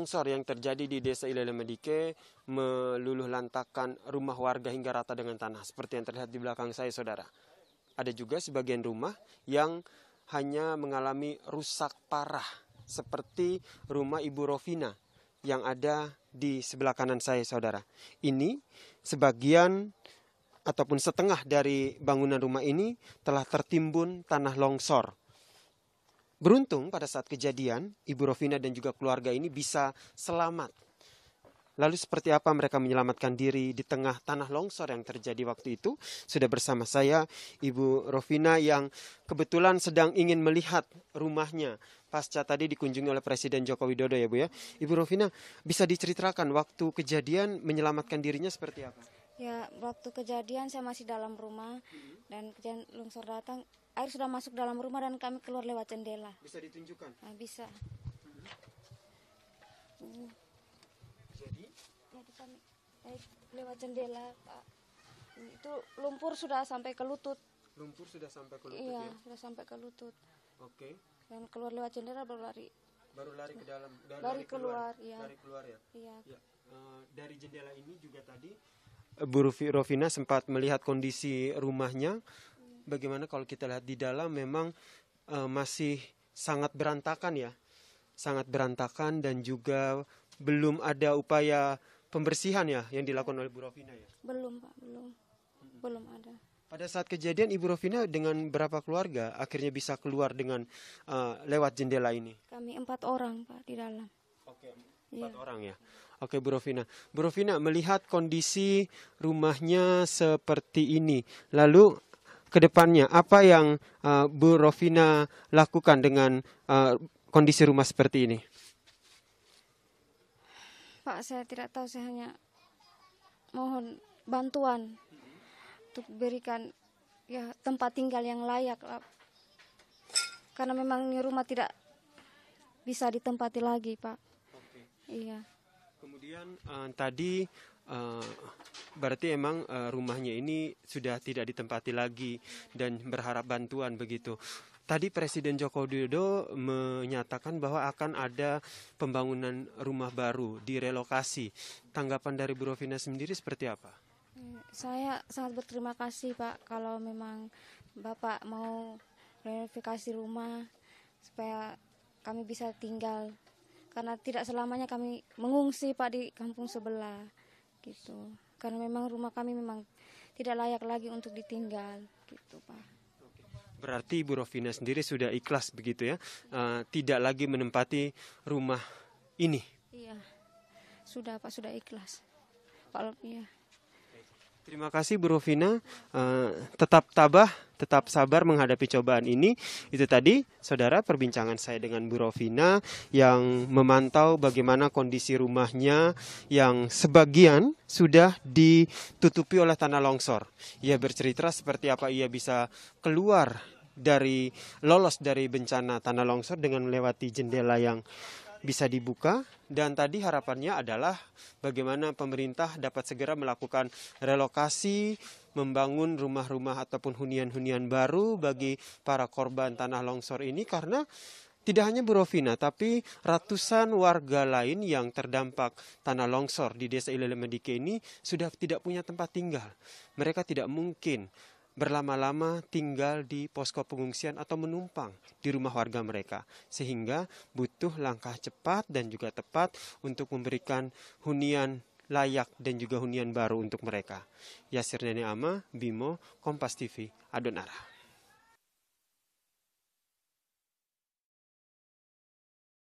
longsor yang terjadi di Desa Ilele Medike meluluh lantakan rumah warga hingga rata dengan tanah seperti yang terlihat di belakang saya saudara. Ada juga sebagian rumah yang hanya mengalami rusak parah seperti rumah Ibu Rovina yang ada di sebelah kanan saya saudara. Ini sebagian ataupun setengah dari bangunan rumah ini telah tertimbun tanah longsor. Beruntung pada saat kejadian, Ibu Rovina dan juga keluarga ini bisa selamat. Lalu seperti apa mereka menyelamatkan diri di tengah tanah longsor yang terjadi waktu itu? Sudah bersama saya Ibu Rovina yang kebetulan sedang ingin melihat rumahnya pasca tadi dikunjungi oleh Presiden Joko Widodo ya Bu ya. Ibu Rovina bisa diceritakan waktu kejadian menyelamatkan dirinya seperti apa? Ya, waktu kejadian saya masih dalam rumah dan kejadian longsor datang, air sudah masuk dalam rumah dan kami keluar lewat jendela. Bisa ditunjukkan. Nah, bisa. Uh, Jadi jadi kami eh, lewat jendela, Pak. Itu lumpur sudah sampai ke lutut. lumpur sudah sampai ke lutut iya, ya. sudah sampai ke lutut. Oke. Dan keluar lewat jendela baru lari. Baru lari ke dalam dari, Lari keluar, iya. Lari keluar ya. Iya. Ya, eh, dari jendela ini juga tadi Bu Rufi- Rovina sempat melihat kondisi rumahnya. Bagaimana kalau kita lihat di dalam memang eh, masih sangat berantakan ya, sangat berantakan dan juga belum ada upaya pembersihan ya yang dilakukan oleh Bu Rovina ya. Belum, Pak, belum. Belum ada. Pada saat kejadian Ibu Rovina dengan berapa keluarga akhirnya bisa keluar dengan eh, lewat jendela ini? Kami empat orang, Pak, di dalam. Oke, Iya. empat orang ya. Oke, Bu Rovina. Bu Rovina melihat kondisi rumahnya seperti ini, lalu ke depannya apa yang uh, Bu Rovina lakukan dengan uh, kondisi rumah seperti ini? Pak, saya tidak tahu, saya hanya mohon bantuan untuk berikan ya tempat tinggal yang layak lah. Karena memang ini rumah tidak bisa ditempati lagi, Pak. Iya. Kemudian uh, tadi uh, berarti emang uh, rumahnya ini sudah tidak ditempati lagi dan berharap bantuan begitu. Tadi Presiden Joko Widodo menyatakan bahwa akan ada pembangunan rumah baru direlokasi. Tanggapan dari Bu Rovina sendiri seperti apa? Eh, Saya sangat berterima kasih, Pak, kalau memang Bapak mau renovasi rumah supaya kami bisa tinggal. Karena tidak selamanya kami mengungsi, Pak, di kampung sebelah. Gitu. Karena memang rumah kami memang tidak layak lagi untuk ditinggal, gitu, Pak. Berarti Ibu Rovina sendiri sudah ikhlas begitu ya, Eh, tidak lagi menempati rumah ini. Iya. Sudah, Pak, sudah ikhlas. Kalau iya. Terima kasih Bu Rovina, Eh, tetap tabah, tetap sabar menghadapi cobaan ini. Itu tadi, saudara, perbincangan saya dengan Bu Rovina yang memantau bagaimana kondisi rumahnya yang sebagian sudah ditutupi oleh tanah longsor. Ia bercerita seperti apa ia bisa keluar dari lolos dari bencana tanah longsor dengan melewati jendela yang bisa dibuka dan tadi harapannya adalah bagaimana pemerintah dapat segera melakukan relokasi, membangun rumah-rumah ataupun hunian-hunian baru bagi para korban tanah longsor ini karena tidak hanya Bu Rovina, tapi ratusan warga lain yang terdampak tanah longsor di desa Ilele Medike ini sudah tidak punya tempat tinggal. Mereka tidak mungkin berlama-lama tinggal di posko pengungsian atau menumpang di rumah warga mereka sehingga butuh langkah cepat dan juga tepat untuk memberikan hunian layak dan juga hunian baru untuk mereka. Yasir Nene Ama, Bimo, Kompas TV, Adonara.